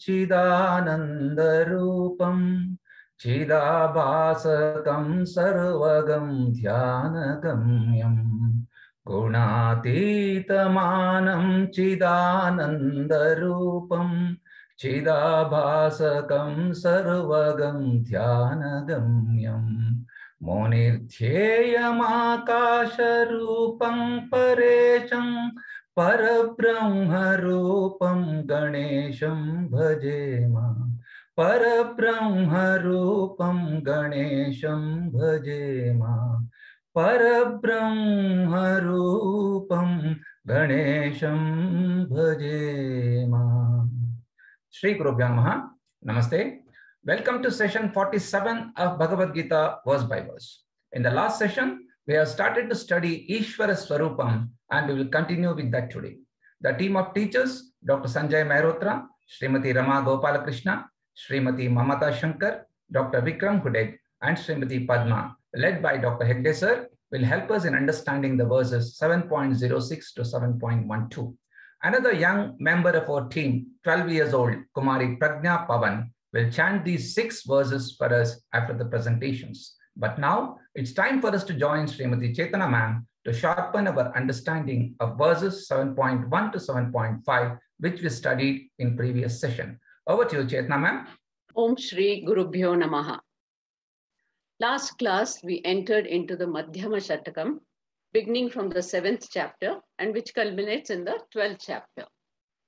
चिदानन्दरूपं चिदाभासकं सर्वगं ध्यानगम्यम् गुणातीतमानं चिदानन्दरूपं चिदाभासकं सर्वगं ध्यानगम्यम् मुनिर्ध्येयमाकाशरूपं परेशं पर ब्रह्म रूपम गणेशम भजे पर ब्रह्म रूपम गणेशम भजे पर ब्रह्म रूपम गणेशम भजे श्री गुरुभ्या नमस्ते। वेलकम टू से 47 seven of Bhagavad Gita verse by verse in the last session we have started to study Ishwara Swaroopam and we will continue with that today. The team of teachers, Dr. Sanjay Mehrotra, Srimati Rama Gopalakrishna, Srimati Mamata Shankar, Dr. Vikram Hudeg, and Srimati Padma, led by Dr. Hegde sir, will help us in understanding the verses 7.06 to 7.12. Another young member of our team, 12 years old, Kumari Pragna Pavan, will chant these six verses for us after the presentations. But now it's time for us to join Srimati Chetana ma'am to sharpen our understanding of verses 7.1 to 7.5, which we studied in previous session. Over to you, Chetana ma'am. Om Shri Gurubhyo Namaha. Last class, we entered into the Madhyama Shatakam, beginning from the seventh chapter and which culminates in the 12th chapter.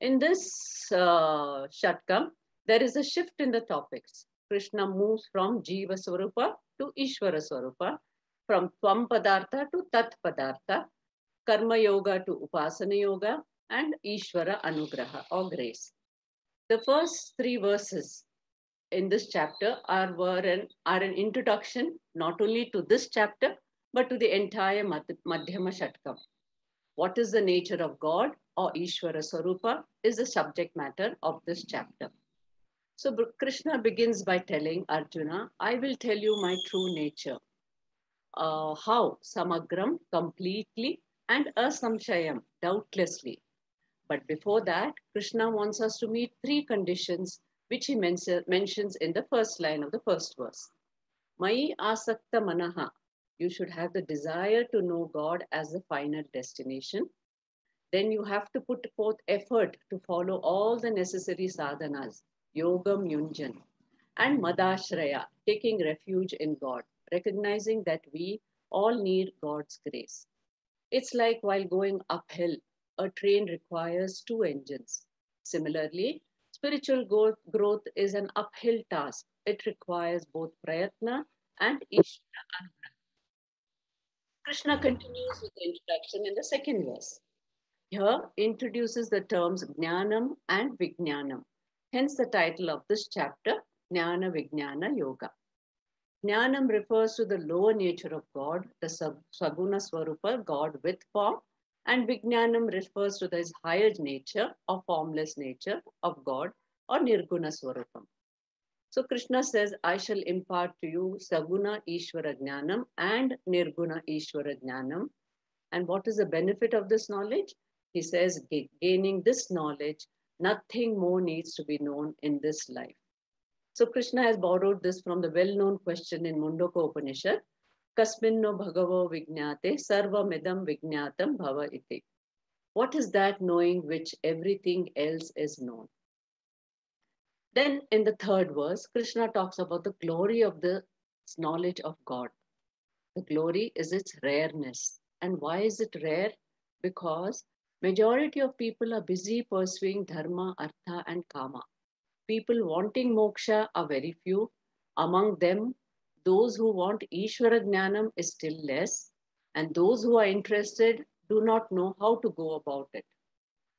In this uh, Shatkam, there is a shift in the topics. Krishna moves from Jiva Swarupa to Ishvara Swarupa, from Tvam Padartha to Tat Padartha, Karma Yoga to Upasana Yoga, and Ishvara Anugraha or grace. The first three verses in this chapter are, were an, are an introduction not only to this chapter, but to the entire Madhyama Shatkam. What is the nature of God or Ishvara Swarupa is the subject matter of this chapter. So Krishna begins by telling Arjuna, I will tell you my true nature. Uh, how? Samagram, completely, and asamshayam, doubtlessly. But before that, Krishna wants us to meet three conditions which he men mentions in the first line of the first verse. Mai asakta manaha. You should have the desire to know God as the final destination. Then you have to put forth effort to follow all the necessary sadhanas Yogam Yunjan, and Madashraya, taking refuge in God, recognizing that we all need God's grace. It's like while going uphill, a train requires two engines. Similarly, spiritual growth is an uphill task. It requires both prayatna and ishvara Krishna continues with the introduction in the second verse. Here introduces the terms jnanam and vijnanam Hence the title of this chapter, Jnana Vijnana Yoga. Jnanam refers to the lower nature of God, the Saguna Swarupa, God with form, and Vijnanam refers to his higher nature or formless nature of God or Nirguna Swarupam. So Krishna says, I shall impart to you Saguna Ishvara Jnanam and Nirguna Ishvara Jnanam. And what is the benefit of this knowledge? He says, gaining this knowledge Nothing more needs to be known in this life. So Krishna has borrowed this from the well-known question in Mundaka Upanishad, Kasminno bhagavo vijnate sarva midam vijnatam bhava iti. What is that knowing which everything else is known? Then in the third verse, Krishna talks about the glory of the knowledge of God. The glory is its rareness. And why is it rare? Because Majority of people are busy pursuing dharma, artha, and kama. People wanting moksha are very few. Among them, those who want Ishvara Jnanam is still less, and those who are interested do not know how to go about it.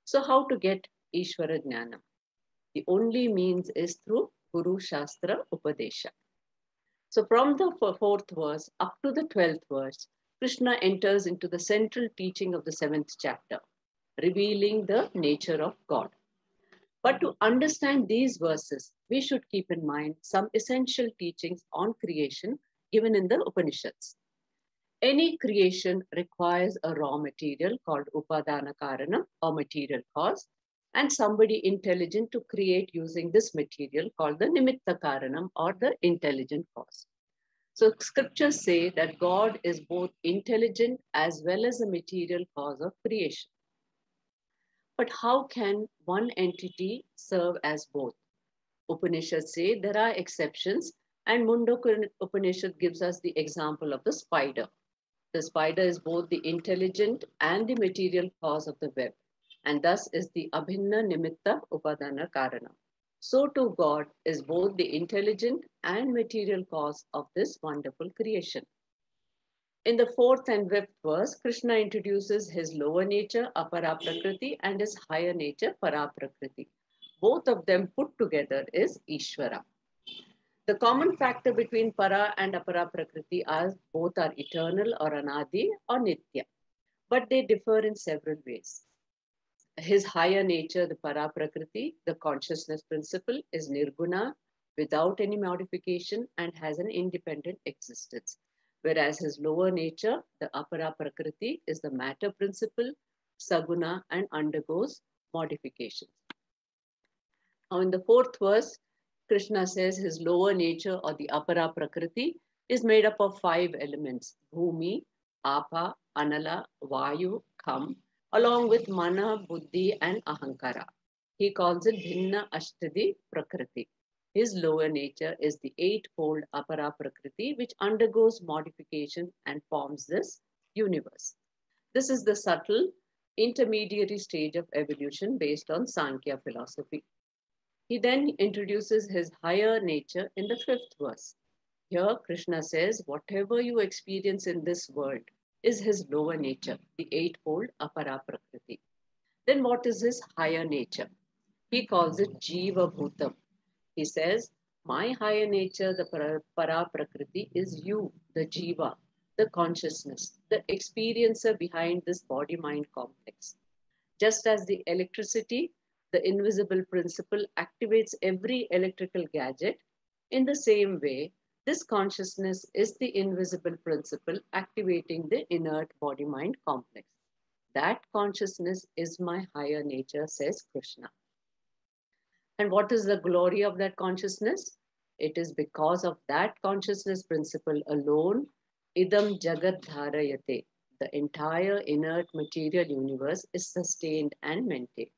So, how to get Ishvara Jnanam? The only means is through Guru Shastra Upadesha. So, from the fourth verse up to the twelfth verse, Krishna enters into the central teaching of the seventh chapter revealing the nature of God. But to understand these verses, we should keep in mind some essential teachings on creation given in the Upanishads. Any creation requires a raw material called Upadana Karanam or material cause, and somebody intelligent to create using this material called the Nimitta Karanam or the intelligent cause. So scriptures say that God is both intelligent as well as a material cause of creation. But how can one entity serve as both? Upanishads say there are exceptions, and Mundaka Upanishad gives us the example of the spider. The spider is both the intelligent and the material cause of the web, and thus is the Abhinna Nimitta Upadana Karana. So too God is both the intelligent and material cause of this wonderful creation. In the fourth and fifth verse, Krishna introduces his lower nature, Apara Prakriti, and his higher nature, Para Prakriti. Both of them put together is Ishvara. The common factor between Para and Apara Prakriti are both are eternal or Anadi or Nitya, but they differ in several ways. His higher nature, the Para Prakriti, the consciousness principle, is Nirguna without any modification and has an independent existence. Whereas his lower nature, the Apara Prakriti, is the matter principle, Saguna, and undergoes modifications. Now, in the fourth verse, Krishna says his lower nature or the Apara Prakriti is made up of five elements Bhumi, Apa, Anala, Vayu, Kham, along with Mana, Buddhi, and Ahankara. He calls it Bhinna Ashtadha Prakriti. His lower nature is the eightfold Apara Prakriti, which undergoes modification and forms this universe. This is the subtle intermediary stage of evolution based on Sankhya philosophy. He then introduces his higher nature in the fifth verse. Here, Krishna says, whatever you experience in this world is his lower nature, the eightfold Apara Prakriti. Then, what is his higher nature? He calls it Jiva Bhutam. He says, My higher nature, the para, Prakriti, is you, the Jiva, the consciousness, the experiencer behind this body mind complex. Just as the electricity the invisible principle activates every electrical gadget. In the same way, this consciousness is the invisible principle activating the inert body mind complex. That consciousness is my higher nature, says Krishna. And what is the glory of that consciousness? It is because of that consciousness principle alone, idam jagat dharayate, the entire inert material universe is sustained and maintained.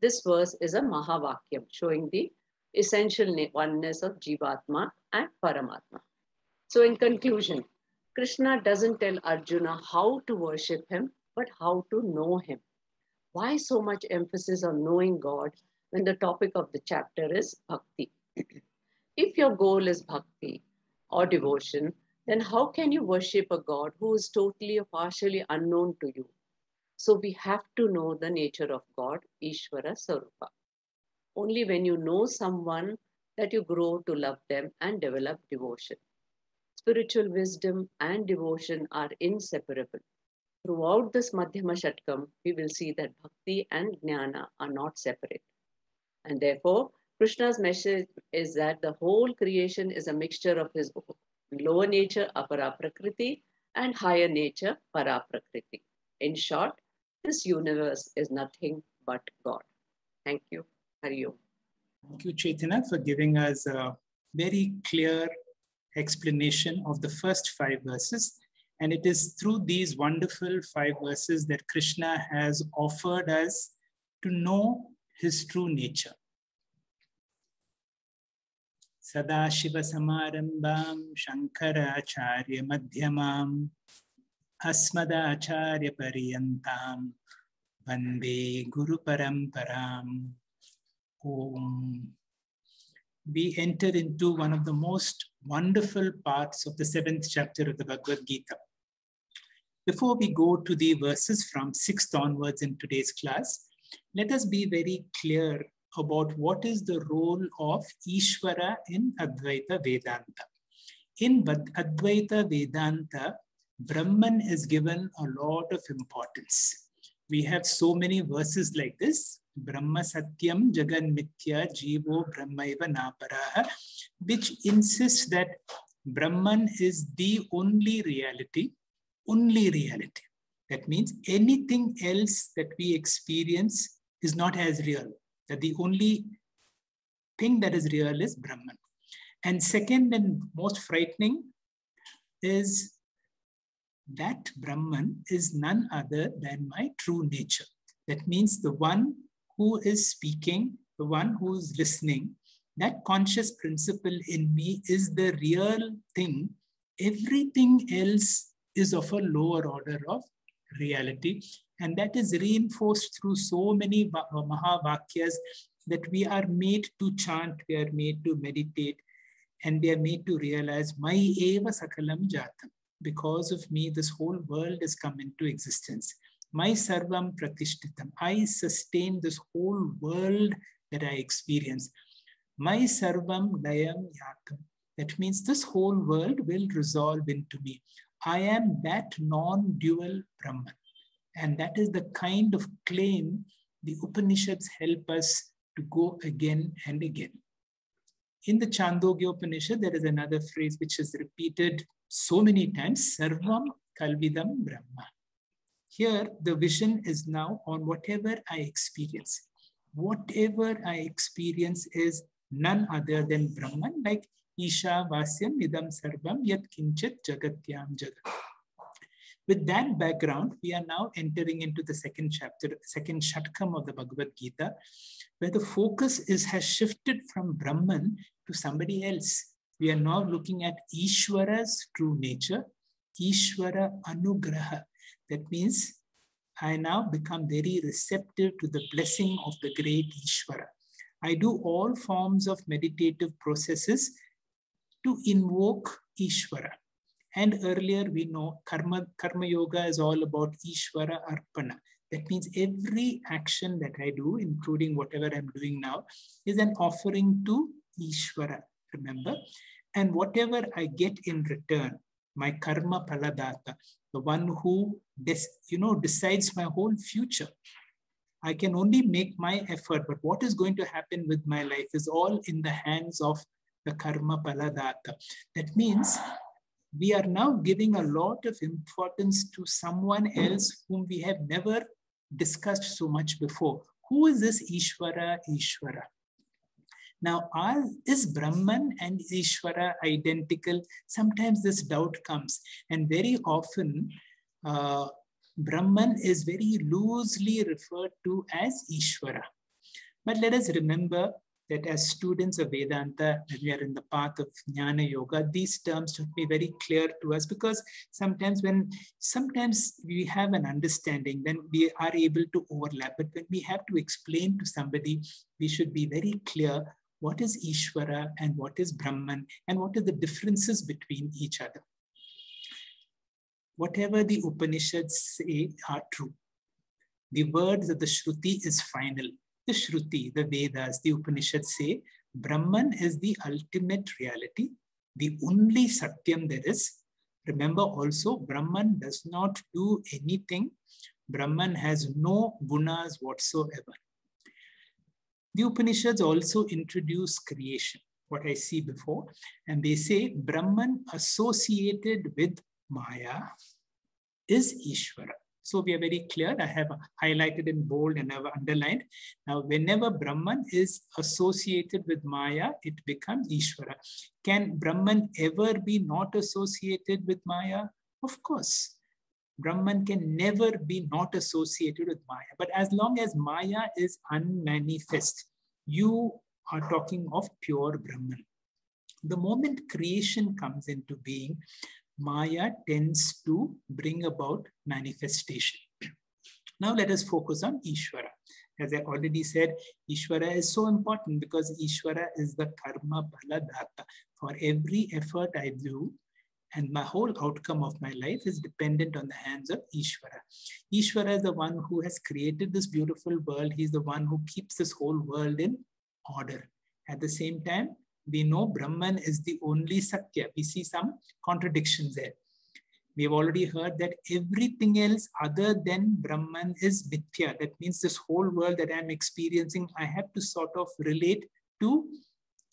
This verse is a Mahavakyam showing the essential oneness of Jivatma and Paramatma. So, in conclusion, Krishna doesn't tell Arjuna how to worship him, but how to know him. Why so much emphasis on knowing God when the topic of the chapter is bhakti? if your goal is bhakti or devotion, then how can you worship a God who is totally or partially unknown to you? So we have to know the nature of God, Ishvara Swarupa. Only when you know someone that you grow to love them and develop devotion. Spiritual wisdom and devotion are inseparable. Throughout this Madhyama Shatkam, we will see that Bhakti and Jnana are not separate. And therefore, Krishna's message is that the whole creation is a mixture of his lower nature, Apara Prakriti, and higher nature, Para Prakriti. In short, this universe is nothing but God. Thank you. Hari. Thank you, Chetana, for giving us a very clear explanation of the first five verses. And it is through these wonderful five verses that Krishna has offered us to know his true nature. सदाशिवसमारम्भां शङ्कराचार्यमध्यमाम् अस्मदाचार्यपर्यन्तां वन्दे गुरुपरम्पराम् Om. We enter into one of the most wonderful parts of the seventh chapter of the Bhagavad Gita. Before we go to the verses from sixth onwards in today's class, let us be very clear about what is the role of Ishvara in Advaita Vedanta. In Advaita Vedanta, Brahman is given a lot of importance. We have so many verses like this. Brahma Satyam Jagan Mithya Jivo Brahmaiva Naparaha, which insists that Brahman is the only reality only reality. That means anything else that we experience is not as real. That the only thing that is real is Brahman. And second and most frightening is that Brahman is none other than my true nature. That means the one who is speaking, the one who is listening, that conscious principle in me is the real thing. Everything else is of a lower order of reality. And that is reinforced through so many uh, Mahavakyas that we are made to chant, we are made to meditate, and we are made to realize, my eva sakalam jatam. Because of me, this whole world has come into existence. My sarvam pratishtitam. I sustain this whole world that I experience. My sarvam dayam yatam. That means this whole world will resolve into me. I am that non-dual Brahman. And that is the kind of claim the Upanishads help us to go again and again. In the Chandogya Upanishad, there is another phrase which is repeated so many times, Sarvam Kalvidam Brahma. Here, the vision is now on whatever I experience. Whatever I experience is none other than Brahman, like Sarvam Yat Kinchit Jagatyam Jagat. With that background, we are now entering into the second chapter, second Shatkam of the Bhagavad Gita, where the focus is has shifted from Brahman to somebody else. We are now looking at Ishvara's true nature, Ishvara Anugraha. That means I now become very receptive to the blessing of the great Ishvara. I do all forms of meditative processes to invoke Ishvara. And earlier we know karma, karma yoga is all about Ishvara Arpana. That means every action that I do, including whatever I'm doing now, is an offering to Ishvara, remember? And whatever I get in return, my karma phaladata, the one who you know decides my whole future. I can only make my effort, but what is going to happen with my life is all in the hands of the karma phaladata. That means we are now giving a lot of importance to someone else whom we have never discussed so much before. Who is this Ishvara Ishvara? Now, are, is Brahman and Ishvara identical? Sometimes this doubt comes, and very often uh, Brahman is very loosely referred to as Ishvara. But let us remember that as students of Vedanta, when we are in the path of Jnana Yoga, these terms should be very clear to us because sometimes when sometimes we have an understanding, then we are able to overlap. But when we have to explain to somebody, we should be very clear what is Ishvara and what is Brahman and what are the differences between each other. Whatever the Upanishads say are true. The words of the Shruti is final the Shruti, the Vedas, the Upanishads say Brahman is the ultimate reality, the only Satyam there is. Remember also, Brahman does not do anything. Brahman has no gunas whatsoever. The Upanishads also introduce creation, what I see before, and they say Brahman associated with Maya is Ishvara. So we are very clear. I have highlighted in bold and I've underlined. Now, whenever Brahman is associated with Maya, it becomes Ishvara. Can Brahman ever be not associated with Maya? Of course. Brahman can never be not associated with Maya. But as long as Maya is unmanifest, you are talking of pure Brahman. The moment creation comes into being, Maya tends to bring about manifestation. Now let us focus on Ishvara. As I already said, Ishvara is so important because Ishvara is the karma phaladata. For every effort I do, and my whole outcome of my life is dependent on the hands of Ishvara. Ishvara is the one who has created this beautiful world. He's the one who keeps this whole world in order. At the same time, we know Brahman is the only Satya. We see some contradictions there. We've already heard that everything else other than Brahman is Mithya. That means this whole world that I'm experiencing, I have to sort of relate to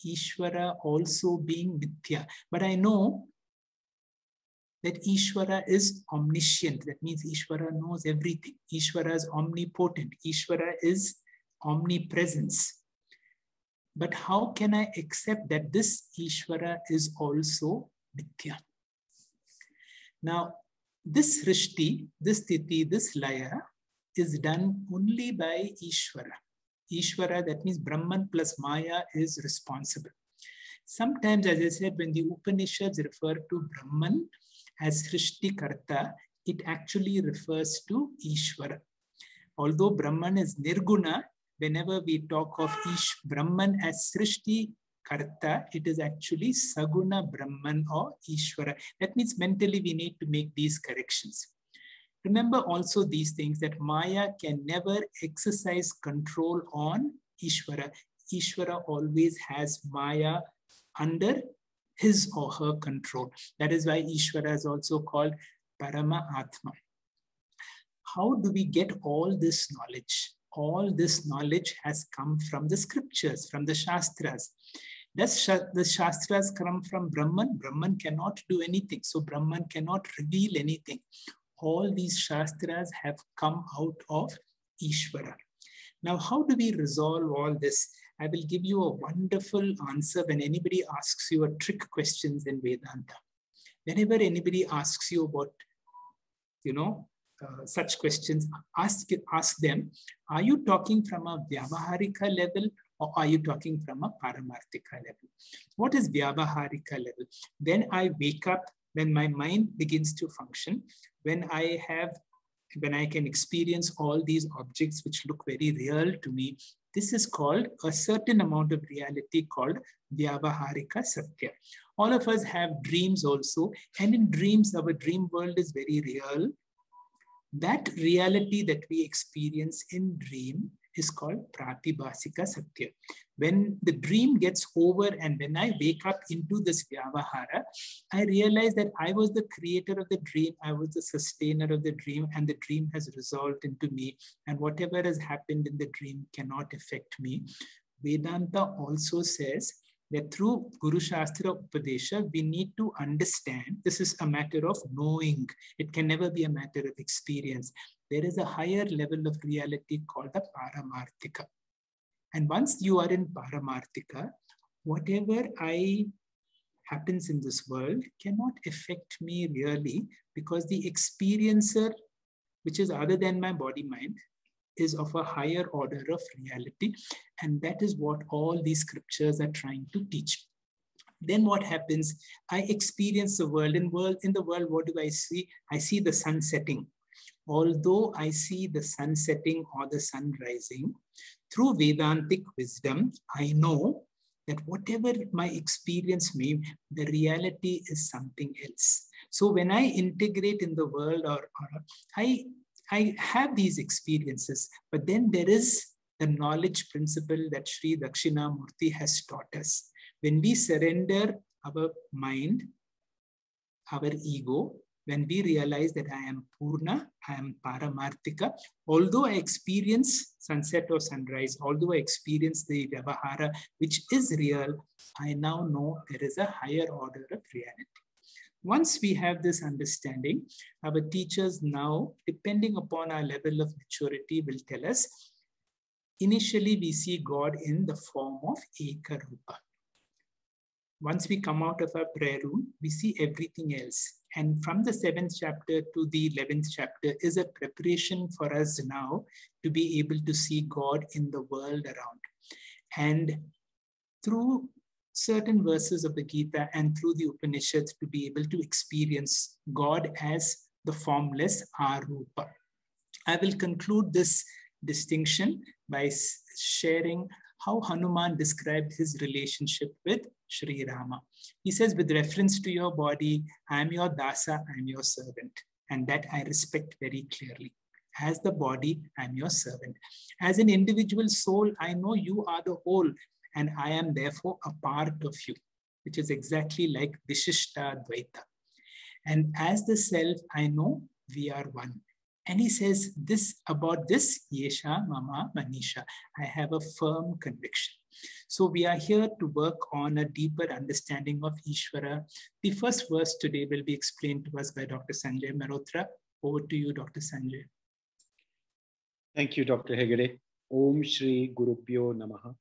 Ishvara also being Mithya. But I know that Ishvara is omniscient. That means Ishvara knows everything. Ishvara is omnipotent. Ishvara is omnipresence. But how can I accept that this Ishvara is also Mithya? Now, this Srishti, this Sthiti, this Laya is done only by Ishvara. Ishvara, that means Brahman plus Maya is responsible. Sometimes, as I said, when the Upanishads refer to Brahman as Srishti Karta, it actually refers to Ishvara. Although Brahman is Nirguna, whenever we talk of Ish Brahman as Srishti Karta, it is actually Saguna Brahman or Ishvara. That means mentally we need to make these corrections. Remember also these things that Maya can never exercise control on Ishvara. Ishvara always has Maya under his or her control. That is why Ishvara is also called Parama Atma. How do we get all this knowledge? All this knowledge has come from the scriptures, from the Shastras. Does the Shastras come from Brahman? Brahman cannot do anything. So Brahman cannot reveal anything. All these Shastras have come out of Ishvara. Now, how do we resolve all this? I will give you a wonderful answer when anybody asks you a trick questions in Vedanta. Whenever anybody asks you about, you know, uh, such questions, ask, ask them, are you talking from a Vyavaharika level or are you talking from a Paramarthika level? What is Vyavaharika level? Then I wake up, when my mind begins to function, when I have when I can experience all these objects which look very real to me, this is called a certain amount of reality called Vyavaharika Satya. All of us have dreams also, and in dreams, our dream world is very real. That reality that we experience in dream is called Pratibhasika Satya. When the dream gets over and when I wake up into this Vyavahara, I realize that I was the creator of the dream, I was the sustainer of the dream, and the dream has resolved into me. And whatever has happened in the dream cannot affect me. Vedanta also says that through Guru Shastra Upadesha, we need to understand this is a matter of knowing. It can never be a matter of experience there is a higher level of reality called the Paramarthika. And once you are in Paramarthika, whatever I happens in this world cannot affect me really because the experiencer, which is other than my body mind, is of a higher order of reality. And that is what all these scriptures are trying to teach. Then what happens? I experience the world. In world in the world, what do I see? I see the sun setting although I see the sun setting or the sun rising, through Vedantic wisdom, I know that whatever my experience may, the reality is something else. So when I integrate in the world or, or I, I have these experiences, but then there is the knowledge principle that Sri Dakshinamurti has taught us. When we surrender our mind, our ego, when we realize that I am Purna, I am Paramarthika, although I experience sunset or sunrise, although I experience the Vyavahara, which is real, I now know there is a higher order of reality. Once we have this understanding, our teachers now, depending upon our level of maturity, will tell us, initially we see God in the form of Ekarupa. Once we come out of our prayer room, we see everything else and from the seventh chapter to the 11th chapter is a preparation for us now to be able to see God in the world around. And through certain verses of the Gita and through the Upanishads to be able to experience God as the formless Arupa. I will conclude this distinction by sharing how Hanuman described his relationship with Sri Rama. He says, with reference to your body, I am your dasa, I am your servant. And that I respect very clearly. As the body, I am your servant. As an individual soul, I know you are the whole, and I am therefore a part of you, which is exactly like Vishishta Dvaita. And as the self, I know we are one. And he says this about this, Yesha Mama Manisha. I have a firm conviction. So we are here to work on a deeper understanding of Ishvara. The first verse today will be explained to us by Dr. Sanjay Mehrotra. Over to you, Dr. Sanjay. Thank you, Dr. Hegde. Om Shri Gurubhyo Namaha.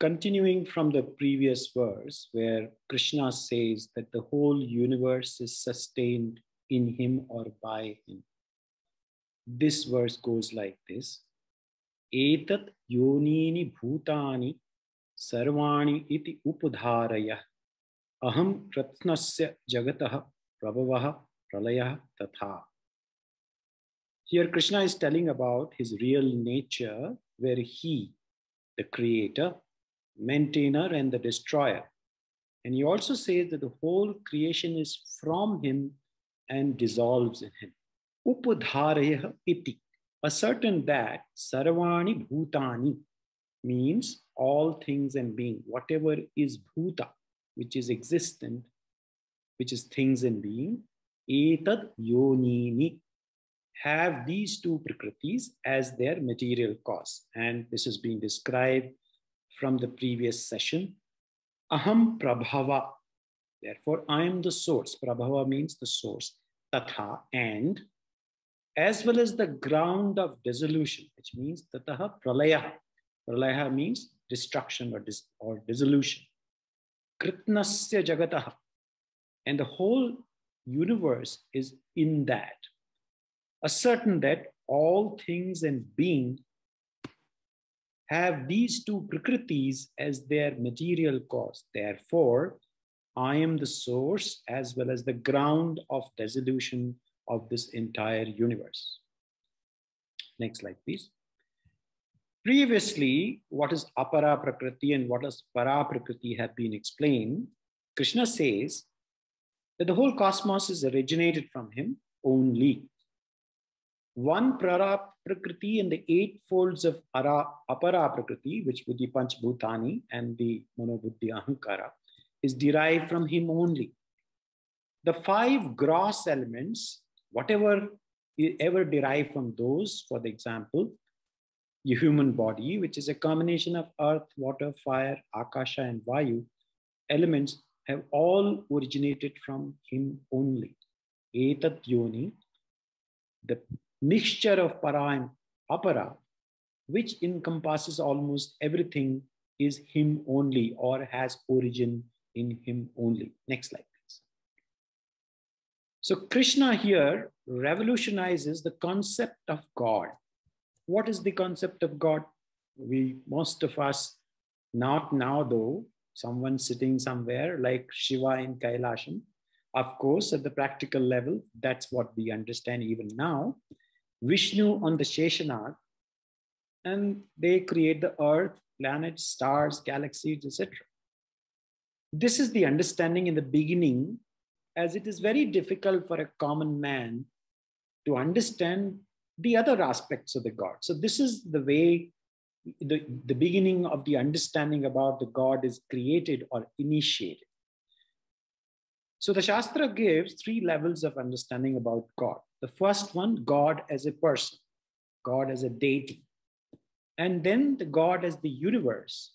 Continuing from the previous verse, where Krishna says that the whole universe is sustained in him or by him. This verse goes like this Etat yonini bhutani sarvani iti upadharaya aham kritsnasya jagatah prabhavah pralayah tatha. Here, Krishna is telling about his real nature, where he, the creator, maintainer, and the destroyer. And he also says that the whole creation is from him and dissolves in him. Upadharaya iti. Ascertain that sarvani bhutani means all things and being, whatever is bhuta, which is existent, which is things and being, etad yonini have these two prakritis as their material cause. And this is being described from the previous session. Aham prabhava. Therefore, I am the source. Prabhava means the source. Tatha and as well as the ground of dissolution, which means tataha pralaya. Pralaya means destruction or, dis- or dissolution. Kritsnasya jagataha. And the whole universe is in that ascertain that all things and being have these two prakritis as their material cause. Therefore, I am the source as well as the ground of dissolution of this entire universe. Next slide, please. Previously, what is apara prakriti and what is para prakriti have been explained. Krishna says that the whole cosmos is originated from him only one prara prakriti and the eight folds of ara, apara prakriti, which would be panchbhutani and the manobuddhi ahankara, is derived from him only. The five gross elements, whatever ever derived from those, for the example, the human body, which is a combination of earth, water, fire, akasha, and vayu, elements have all originated from him only. Etat yoni, the mixture of para and apara, which encompasses almost everything, is him only or has origin in him only. Next slide, please. So Krishna here revolutionizes the concept of God. What is the concept of God? We, most of us, not now though, someone sitting somewhere like Shiva in Kailasham, of course, at the practical level, that's what we understand even now. Vishnu on the Sheshanag, and they create the earth, planets, stars, galaxies, etc. This is the understanding in the beginning, as it is very difficult for a common man to understand the other aspects of the God. So, this is the way the, the beginning of the understanding about the God is created or initiated. So, the Shastra gives three levels of understanding about God. The first one, God as a person, God as a deity. And then the God as the universe.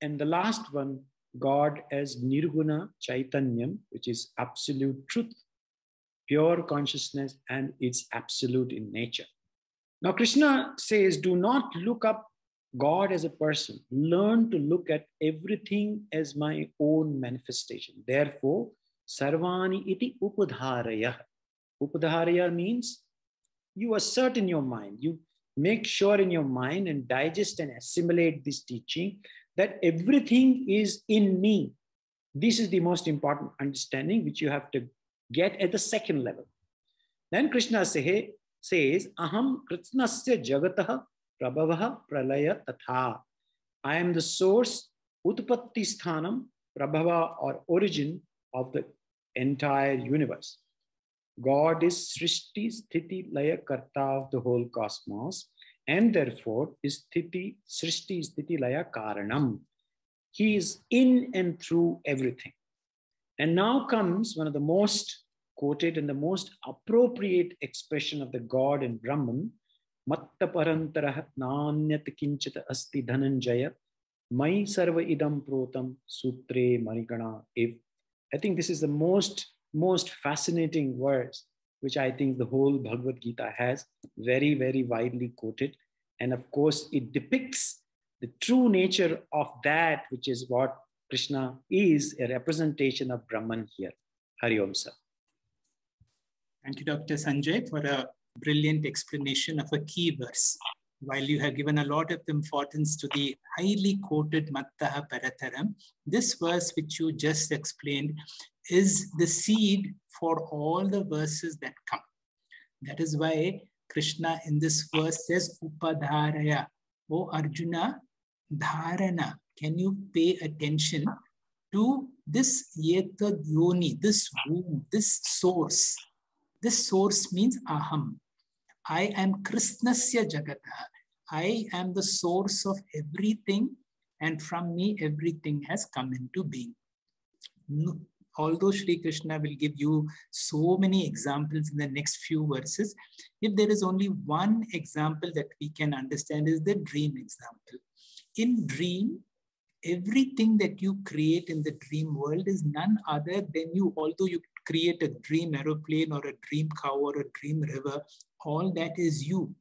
And the last one, God as Nirguna Chaitanyam, which is absolute truth, pure consciousness, and it's absolute in nature. Now, Krishna says, do not look up God as a person. Learn to look at everything as my own manifestation. Therefore, Sarvani iti upadharaya. Upadharaya means you assert in your mind, you make sure in your mind and digest and assimilate this teaching that everything is in me. This is the most important understanding which you have to get at the second level. Then Krishna say, says, Aham Kritsnasya Jagatah Prabhavaha Pralaya Tatha. I am the source, Utpatti Sthanam, Prabhava or origin of the entire universe. God is Srishti Sthiti Laya Karta of the whole cosmos, and therefore is Sthiti Srishti Sthiti Laya Karanam. He is in and through everything. And now comes one of the most quoted and the most appropriate expression of the God in Brahman, Matta Parantara Nanyat Kinchita Asti Dhananjaya Mai sarva idam protam sutre manigana if. I think this is the most, most fascinating verse, which I think the whole Bhagavad Gita has, very, very widely quoted. And of course, it depicts the true nature of that, which is what Krishna is a representation of Brahman here. Hari Om Sir. Thank you, Dr. Sanjay, for a brilliant explanation of a key verse. While you have given a lot of importance to the highly quoted Mattaha Parataram, this verse which you just explained is the seed for all the verses that come. That is why Krishna in this verse says, Upadharaya. O Arjuna, dharana. Can you pay attention to this yeta yoni, this womb, this source? This source means aham. I am Kritsnasya Jagata. I am the source of everything, and from me, everything has come into being. Although Sri Krishna will give you so many examples in the next few verses, if there is only one example that we can understand is the dream example. In dream, everything that you create in the dream world is none other than you. Although you create a dream aeroplane or a dream cow or a dream river, all that is you.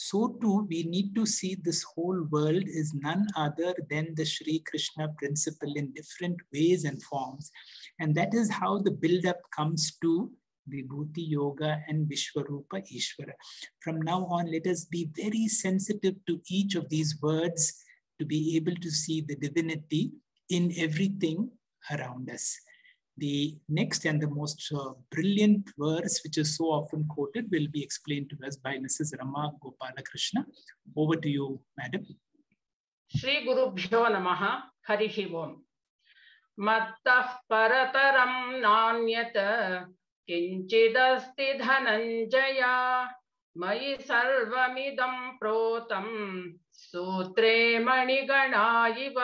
So too, we need to see this whole world is none other than the Sri Krishna principle in different ways and forms. And that is how the build-up comes to Vibhuti Yoga and Vishwarupa Ishvara. From now on, let us be very sensitive to each of these words to be able to see the divinity in everything around us. The next and the most uh, brilliant verse, which is so often quoted, will be explained to us by Mrs. Rama Gopalakrishna. Over to you, madam. Shri Guru Bhyo Namaha Harihi Om. Mattah parataram nanyata kinchidasti dhananjaya मयि सर्वमिदं प्रोतं सूत्रे मणिगणा इव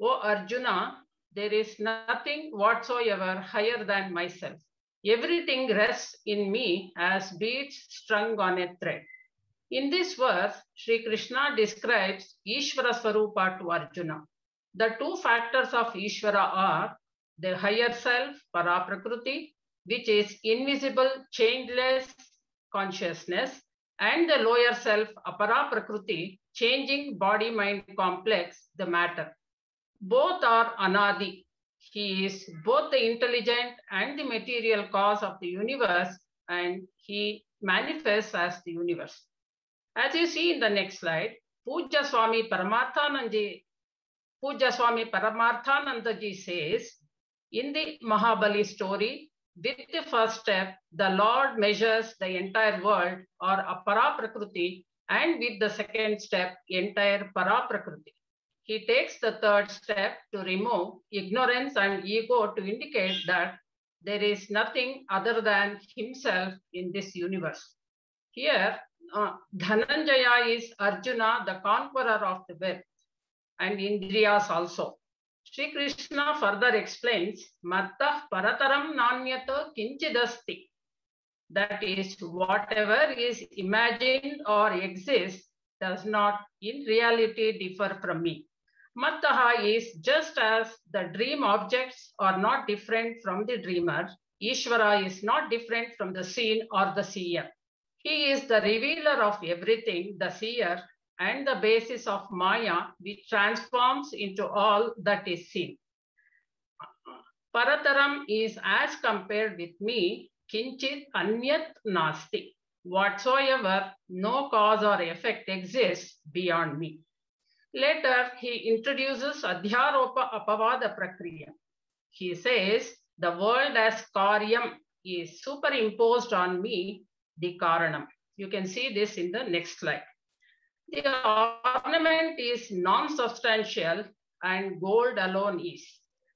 O Arjuna, there is nothing whatsoever higher than myself. Everything rests in me as beads strung on a thread. In this verse, Sri Krishna describes Ishvara Swarupa to Arjuna. The two factors of Ishvara are the higher self, Paraprakriti, which is invisible, changeless consciousness, and the lower self, Aparaprakriti, changing body-mind complex, the matter. Both are anadi. He is both the intelligent and the material cause of the universe, and he manifests as the universe. As you see in the next slide, Puja Swami Paramarthanandaji, Puja Swami Paramarthanandaji says, in the Mahabali story, with the first step, the Lord measures the entire world or Apara and with the second step, entire Para Prakriti. He takes the third step to remove ignorance and ego to indicate that there is nothing other than himself in this universe. Here, uh, Dhananjaya is Arjuna, the conqueror of the birth, and Indriyas also. Sri Krishna further explains, Mattah parataram nanyata kinchidasti. That is, whatever is imagined or exists does not in reality differ from me. Mattaha is just as the dream objects are not different from the dreamer, Ishvara is not different from the seen or the seer. He is the revealer of everything, the seer, and the basis of Maya, which transforms into all that is seen. Parataram is as compared with me, kinchit anyat nasti. Whatsoever, no cause or effect exists beyond me. Later, he introduces Adhyaropa Apavada Prakriya. He says, the world as Karyam is superimposed on me, the Karanam. You can see this in the next slide. The ornament is non-substantial and gold alone is.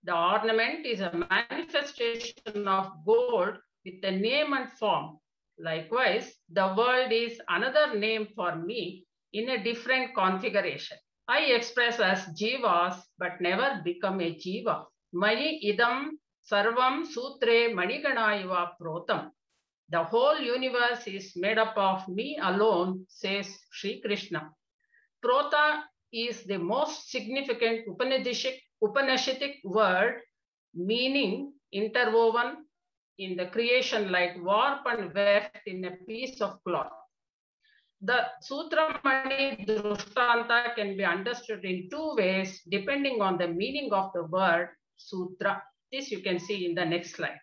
The ornament is a manifestation of gold with a name and form. Likewise, the world is another name for me in a different configuration. I express as jivas, but never become a jiva. Mani idam sarvam sutre maniganaiva protam. The whole universe is made up of me alone, says Sri Krishna. Prota is the most significant Upanishadic, Upanishadic word meaning interwoven in the creation like warp and weft in a piece of cloth. The Sutramani Drishtanta can be understood in two ways depending on the meaning of the word Sutra. This you can see in the next slide.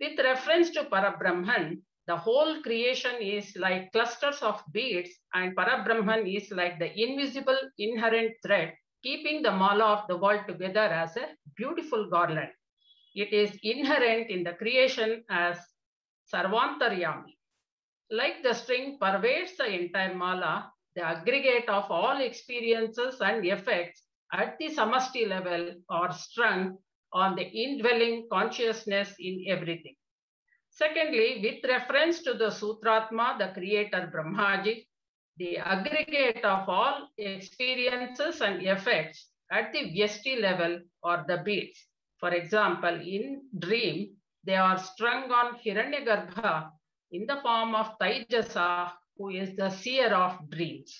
With reference to Parabrahman, the whole creation is like clusters of beads and Parabrahman is like the invisible inherent thread keeping the mala of the world together as a beautiful garland. It is inherent in the creation as Sarvantaryami. Like the string pervades the entire mala, the aggregate of all experiences and effects at the samasti level are strung on the indwelling consciousness in everything. Secondly, with reference to the Sutratma, the creator Brahmaji, the aggregate of all experiences and effects at the Vyasti level or the beads. For example, in dream, they are strung on Hiranyagarbha in the form of Taijasa, who is the seer of dreams.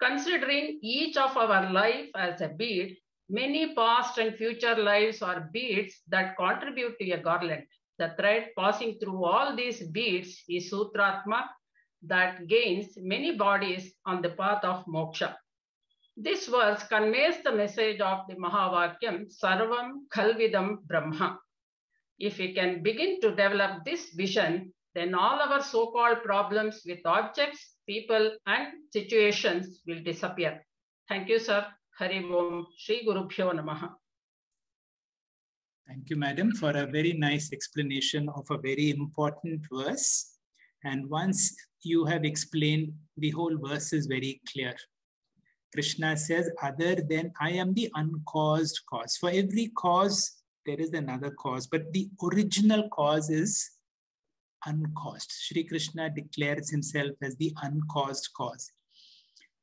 Considering each of our life as a bead, many past and future lives are beads that contribute to a garland. The thread passing through all these beads is Sutratma that gains many bodies on the path of moksha. This verse conveys the message of the Mahavakyam, Sarvam Khalvidam Brahma. If we can begin to develop this vision, then all our so-called problems with objects, people, and situations will disappear. Thank you, sir. Shri Guru Namaha. Thank you, madam, for a very nice explanation of a very important verse. And once you have explained, the whole verse is very clear. Krishna says, other than I am the uncaused cause. For every cause, there is another cause, but the original cause is uncaused. Sri Krishna declares himself as the uncaused cause.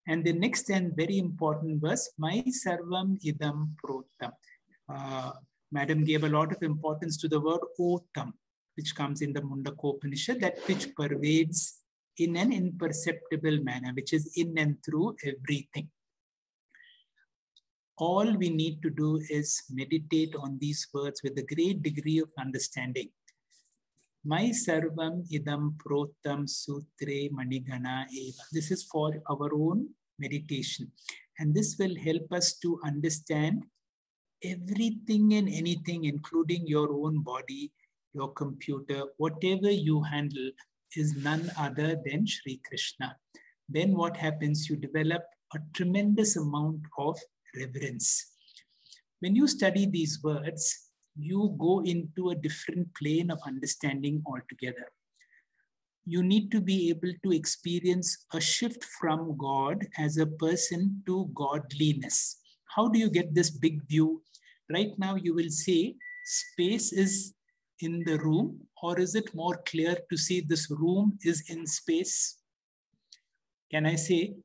And the next and very important verse, my sarvam idam protam. Uh, Madam gave a lot of importance to the word otam, which comes in the Mundaka Upanishad, that which pervades in an imperceptible manner, which is in and through everything. All we need to do is meditate on these words with a great degree of understanding. Mayi sarvam idam protam sutre manigana eva. This is for our own meditation. And this will help us to understand everything and anything, including your own body, your computer, whatever you handle is none other than Sri Krishna. Then what happens? You develop a tremendous amount of reverence. When you study these words, you go into a different plane of understanding altogether. You need to be able to experience a shift from God as a person to godliness. How do you get this big view? Right now, you will say space is in the room, or is it more clear to see this room is in space? Can I say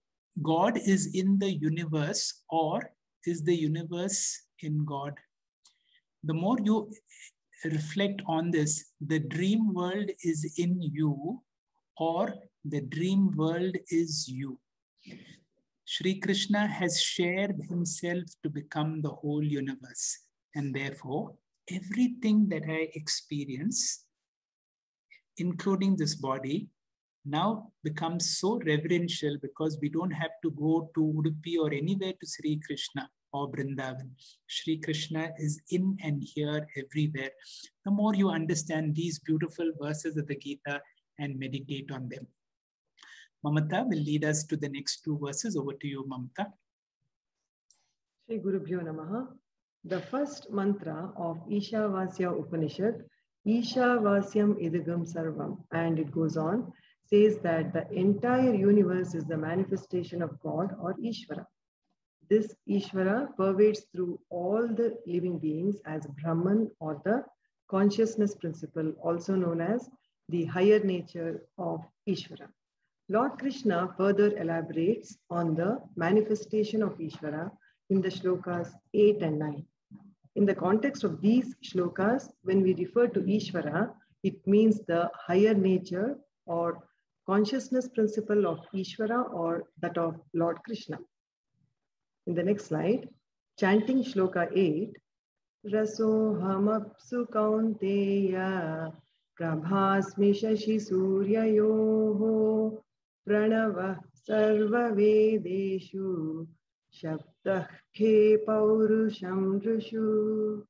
God is in the universe, or is the universe in God? The more you reflect on this, the dream world is in you, or the dream world is you. Sri Krishna has shared himself to become the whole universe. And therefore, everything that I experience, including this body, now becomes so reverential because we don't have to go to Udupi or anywhere to Sri Krishna or Vrindavan. Sri Krishna is in and here everywhere. The more you understand these beautiful verses of the Gita and meditate on them. Mamata will lead us to the next two verses. Over to you, Mamata. Sri Guru Namaha. The first mantra of Ishavasya Upanishad, Ishavasyam Idagam Sarvam, and it goes on, says that the entire universe is the manifestation of God or Ishvara. This Ishvara pervades through all the living beings as Brahman or the consciousness principle, also known as the higher nature of Ishvara. Lord Krishna further elaborates on the manifestation of Ishvara in the shlokas 8 and 9. In the context of these shlokas, when we refer to Ishvara, it means the higher nature or consciousness principle of Ishvara or that of Lord Krishna. In the next slide, chanting Shloka 8, Rasohamapsu Kaunteya Prabhasmi Shashi Suryayoho Pranava Sarva Vedeshu Shabdah Khe Paurusham Drishu.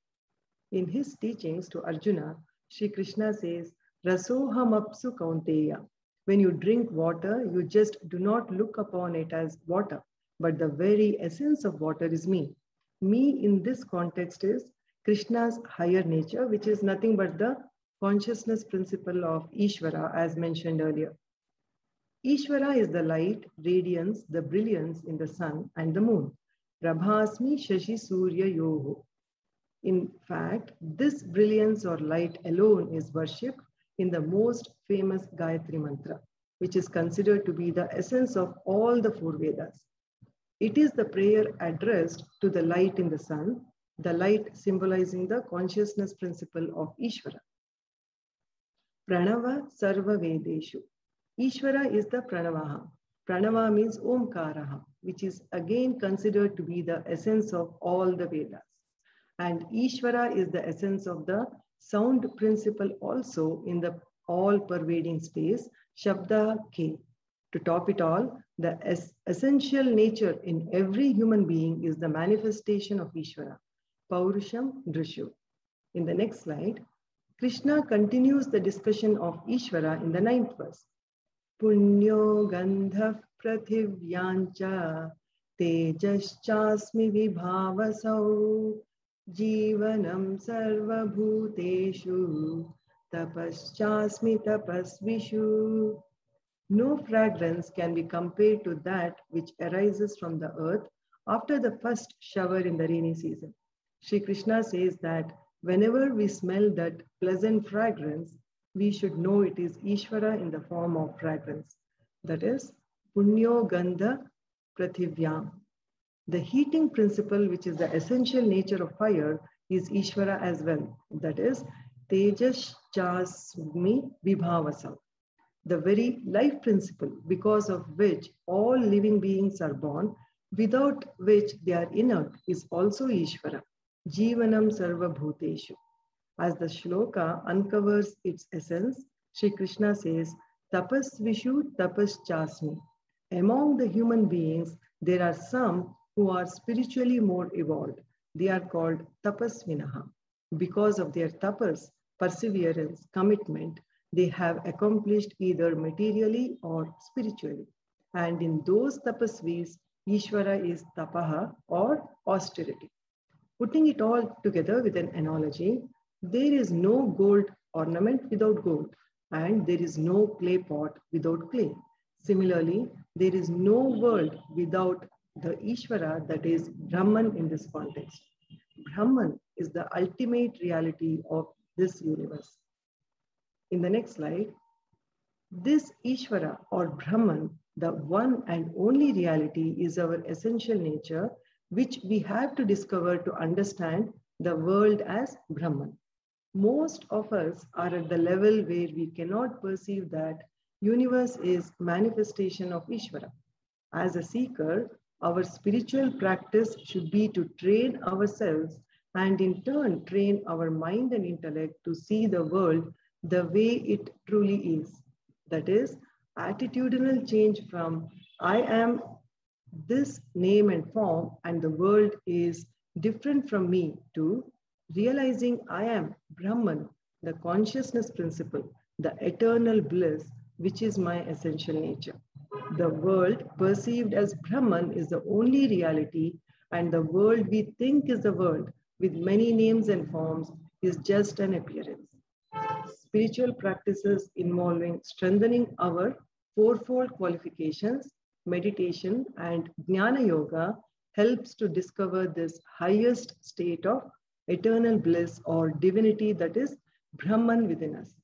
In his teachings to Arjuna, Sri Krishna says, Rasohamapsu Kaunteya. When you drink water, you just do not look upon it as water, but the very essence of water is me. Me in this context is Krishna's higher nature, which is nothing but the consciousness principle of Ishvara, as mentioned earlier. Ishvara is the light, radiance, the brilliance in the sun and the moon. Prabhasmi Shashi Surya Yoho. In fact, this brilliance or light alone is worshipped in the most famous Gayatri Mantra, which is considered to be the essence of all the four Vedas. It is the prayer addressed to the light in the sun, the light symbolizing the consciousness principle of Ishvara. Pranava Sarva Vedeshu. Ishvara is the Pranavaha. Pranava means Omkaraha, which is again considered to be the essence of all the Vedas. And Ishvara is the essence of the sound principle also in the all pervading space, Shabda K. To top it all, the es essential nature in every human being is the manifestation of Ishvara, Paurusham Drishu. In the next slide, Krishna continues the discussion of Ishvara in the ninth verse. Punyo Gandha Prathivyancha Tejaschasmi Vibhavasau Jivanam Sarvabhuteshu Tapaschasmi Tapasvishu. No fragrance can be compared to that which arises from the earth after the first shower in the rainy season. Sri Krishna says that whenever we smell that pleasant fragrance, we should know it is Ishvara in the form of fragrance. That is, Punyo Gandha Prathivyam. The heating principle, which is the essential nature of fire, is Ishvara as well. That is, Tejas Chasmi Vibhavasam. The very life principle, because of which all living beings are born, without which they are inert, is also Ishvara. Jivanam Sarva Bhuteshu. As the shloka uncovers its essence, Sri Krishna says, Tapas Vishu Tapas tapaschasmi. Among the human beings, there are some who are spiritually more evolved. They are called Tapas tapasvinaha. Because of their tapas, perseverance, commitment, they have accomplished either materially or spiritually. And in those tapasvis, Ishvara is tapaha or austerity. Putting it all together with an analogy, there is no gold ornament without gold, and there is no clay pot without clay. Similarly, there is no world without the Ishvara that is Brahman in this context. Brahman is the ultimate reality of this universe. In the next slide, this Ishvara or Brahman, the one and only reality, is our essential nature, which we have to discover to understand the world as Brahman. Most of us are at the level where we cannot perceive that universe is manifestation of Ishvara. As a seeker, our spiritual practice should be to train ourselves and in turn train our mind and intellect to see the world the way it truly is. That is, attitudinal change from I am this name and form and the world is different from me to realizing I am Brahman, the consciousness principle, the eternal bliss, which is my essential nature. The world perceived as Brahman is the only reality, and the world we think is the world with many names and forms is just an appearance. Spiritual practices involving strengthening our fourfold qualifications, meditation, and jnana yoga helps to discover this highest state of eternal bliss or divinity that is Brahman within us.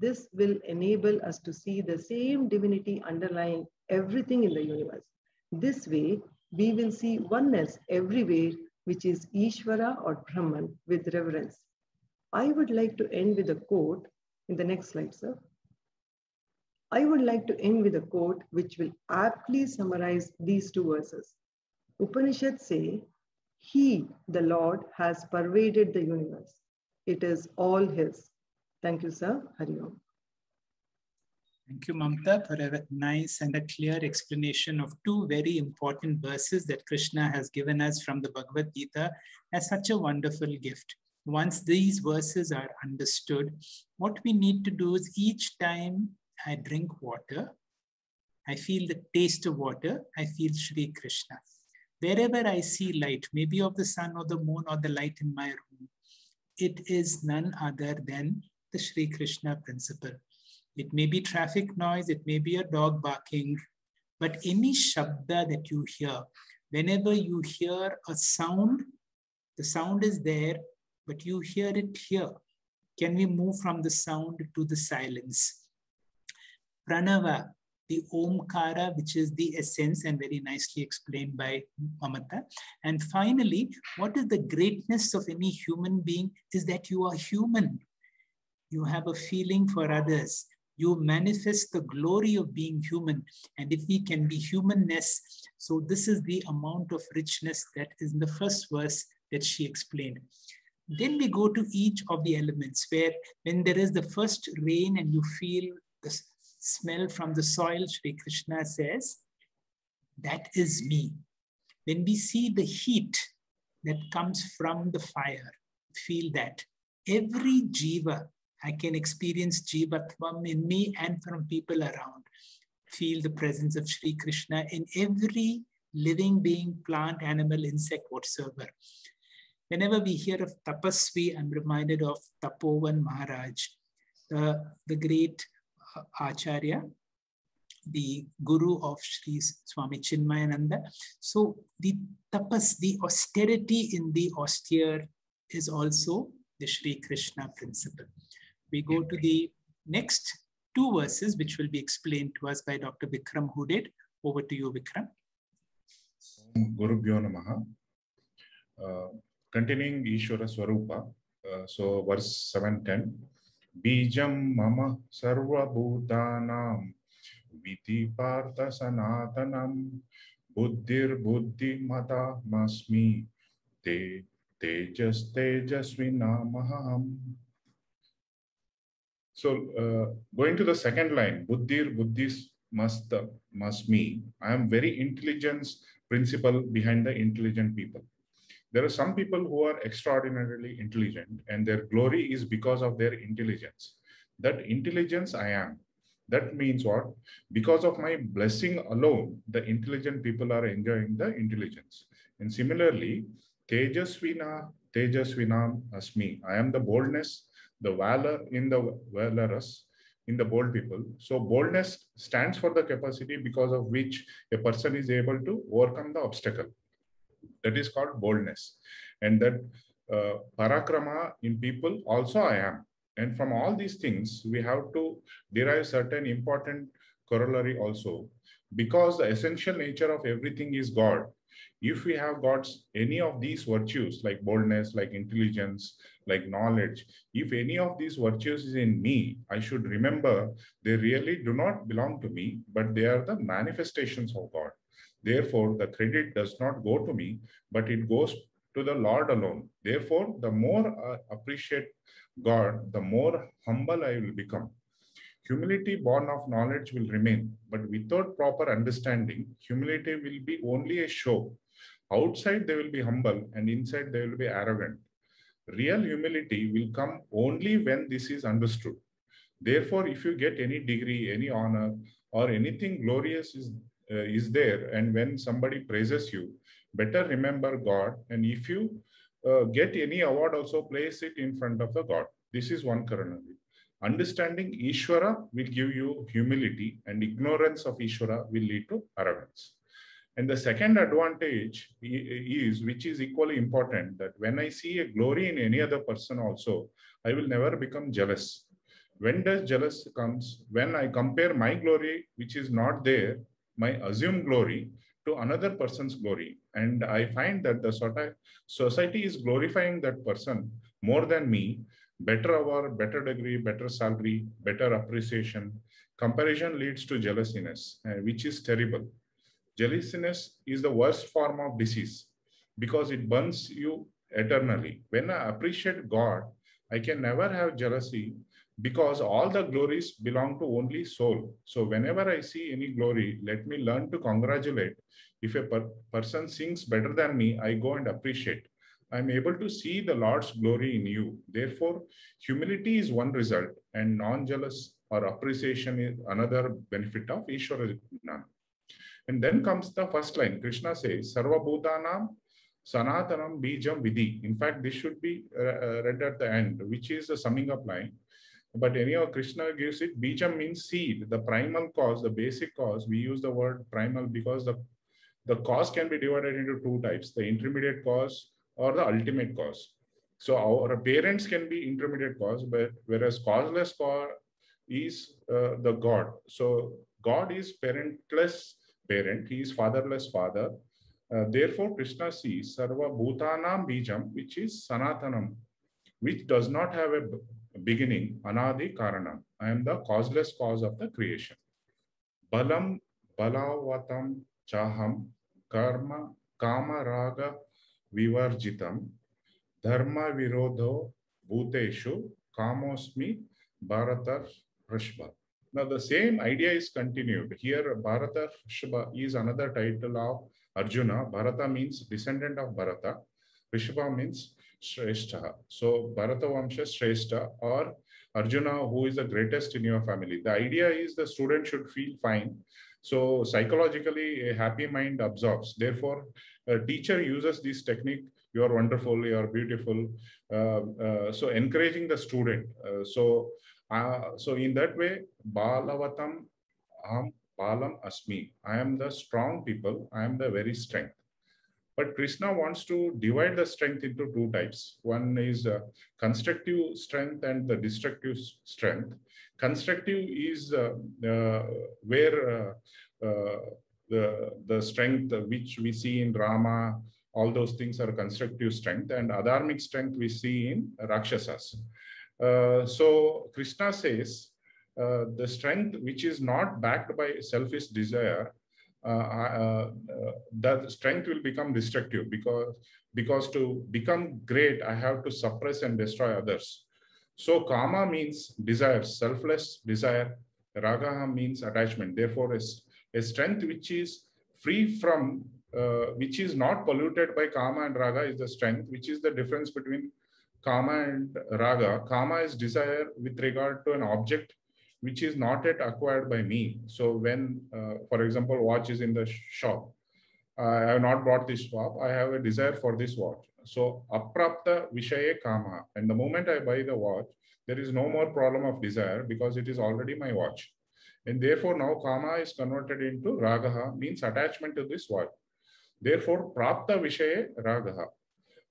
This will enable us to see the same divinity underlying everything in the universe. This way, we will see oneness everywhere, which is Ishvara or Brahman with reverence. I would like to end with a quote in the next slide, sir. I would like to end with a quote which will aptly summarize these two verses. Upanishads say, He, the Lord, has pervaded the universe. It is all His. Thank you, sir. Hari Om. Thank you, Mamta, for a nice and a clear explanation of two very important verses that Krishna has given us from the Bhagavad Gita as such a wonderful gift. Once these verses are understood, what we need to do is each time I drink water, I feel the taste of water, I feel Sri Krishna. Wherever I see light, maybe of the sun or the moon or the light in my room, it is none other than the Sri Krishna principle. It may be traffic noise, it may be a dog barking, but any shabda that you hear, whenever you hear a sound, the sound is there, but you hear it here. Can we move from the sound to the silence? Pranava, the Omkara, which is the essence and very nicely explained by Mamata. And finally, what is the greatness of any human being is that you are human. You have a feeling for others. You manifest the glory of being human. And if we can be humanness, so this is the amount of richness that is in the first verse that she explained. Then we go to each of the elements where when there is the first rain and you feel the smell from the soil, Sri Krishna says, that is me. When we see the heat that comes from the fire, feel that every jiva, I can experience jivatvam in me and from people around. Feel the presence of Sri Krishna in every living being, plant, animal, insect, whatsoever. Whenever we hear of tapasvi, I'm reminded of Tapovan Maharaj, the, the great uh, Acharya, the guru of Sri Swami Chinmayananda. So the tapas, the austerity in the austere is also the Sri Krishna principle. We go to the next two verses, which will be explained to us by Dr. Vikram Huded. Over to you, Vikram. Guru Namaha. Uh, continuing Ishwara Swarupa, uh, so verse 710. Bijam mama sarva bhutanam viti partha sanatanam buddhir buddhi mata masmi te tejas tejasvinamaham. So uh, going to the second line, buddhir buddhis must masmi. I am very intelligence principle behind the intelligent people there are some people who are extraordinarily intelligent and their glory is because of their intelligence. That intelligence i am. That means what? Because of my blessing alone the intelligent people are enjoying the intelligence. And similarly tejasvina tejasvinam asmi i am the boldness the valor in the valorous in the bold people. So boldness stands for the capacity because of which a person is able to overcome the obstacle that is called boldness. And that uh, parakrama in people also i am. And from all these things we have to derive certain important corollary also. Because the essential nature of everything is god. If we have got any of these virtues like boldness like intelligence like knowledge if any of these virtues is in me i should remember they really do not belong to me but they are the manifestations of god Therefore, the credit does not go to me, but it goes to the Lord alone. Therefore, the more I appreciate God, the more humble I will become. Humility born of knowledge will remain, but without proper understanding, humility will be only a show. Outside, they will be humble, and inside, they will be arrogant. Real humility will come only when this is understood. Therefore, if you get any degree, any honor, or anything glorious is is there. And when somebody praises you better remember god. And if you uh, get any award also place it in front of the god. This is one corollary understanding ishvara will give you humility and ignorance of ishvara will lead to arrogance. And the second advantage is which is equally important that when i see a glory in any other person also i will never become jealous. When does jealous comes? When i compare my glory which is not there my assumed glory to another person's glory. And I find that the society is glorifying that person more than me, better award, better degree, better salary, better appreciation. Comparison leads to jealousiness, uh, which is terrible. Jealousiness is the worst form of disease because it burns you eternally. When I appreciate God, I can never have jealousy because all the glories belong to only soul. So whenever I see any glory, let me learn to congratulate. If a per person sings better than me, I go and appreciate. I'm able to see the Lord's glory in you. Therefore, humility is one result, and non-jealous or appreciation is another benefit of Ishwara. And then comes the first line. Krishna says, Sarva Bhutanam Sanatanam Bijam Vidhi. In fact, this should be uh, read at the end, which is the summing up line. But anyhow, Krishna gives it. Bijam means seed, the primal cause, the basic cause. We use the word primal because the, the cause can be divided into two types, the intermediate cause or the ultimate cause. So our parents can be intermediate cause, but whereas causeless cause is uh, the God. So God is parentless parent, he is fatherless father. Uh, therefore, Krishna sees Sarva Bhutanam Bijam, which is Sanatanam, which does not have a beginning, Anadi Karanam. I am the causeless cause of the creation. Balam Balavatam Chaham Karma Kama Raga Vivarjitam Dharma Virodho Bhuteshu Kamosmi Bharata Rishba. Now the same idea is continued. Here Bharata Rishba is another title of Arjuna. Bharata means descendant of Bharata. Rishba means Shrestha. So Bharata Vamsha Shrestha or Arjuna, who is the greatest in your family. The idea is the student should feel fine. So psychologically, a happy mind absorbs. Therefore, a teacher uses this technique. You are wonderful. You are beautiful. Uh, uh, so encouraging the student. Uh, so uh, so in that way, Balavatam Aham Balam Asmi. I am the strong people. I am the very strength. But Krishna wants to divide the strength into two types. One is uh, constructive strength and the destructive strength. Constructive is uh, uh, where uh, uh, the, the strength which we see in Rama, all those things are constructive strength, and adharmic strength we see in Rakshasas. Uh, so Krishna says the strength which is not backed by selfish desire, Uh, uh, uh, that strength will become destructive because because to become great, I have to suppress and destroy others. So kama means desire, selfless desire. Raga means attachment. Therefore, a, a strength which is free from, uh, which is not polluted by kama and raga is the strength, which is the difference between kama and raga. Kama is desire with regard to an object which is not yet acquired by me. So when, uh, for example, watch is in the shop, I have not bought this watch. I have a desire for this watch. So aprapta vishaye kama. And the moment I buy the watch, there is no more problem of desire because it is already my watch. And therefore now kama is converted into ragaha, means attachment to this watch. Therefore, prapta vishaye ragaha.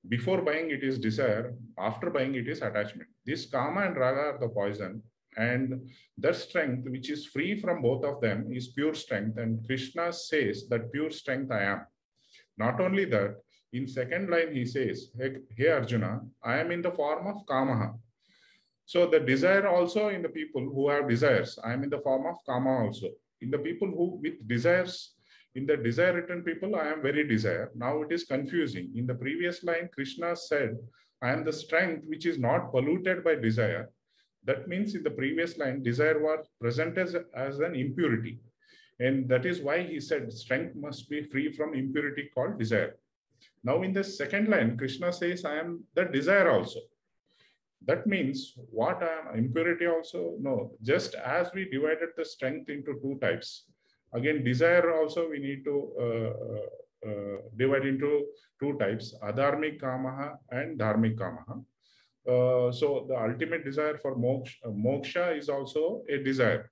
Before buying it is desire, after buying it is attachment. This kama and raga are the poison and that strength which is free from both of them is pure strength. And krishna says that pure strength i am. Not only that in second line he says hey, arjuna i am in the form of kamaha. So the desire also in the people who have desires i am in the form of kama also. In the people who with desires in the desire written people i am very desire. Now it is confusing. In the previous line krishna said i am the strength which is not polluted by desire that means in the previous line, desire was present as, as an impurity. And that is why he said strength must be free from impurity called desire. Now in the second line, Krishna says, I am the desire also. That means what I am impurity also? No, just as we divided the strength into two types. Again, desire also we need to uh, uh, divide into two types, adharmic kamaha and dharmic kamaha. Uh, so the ultimate desire for moksha, uh, moksha is also a desire.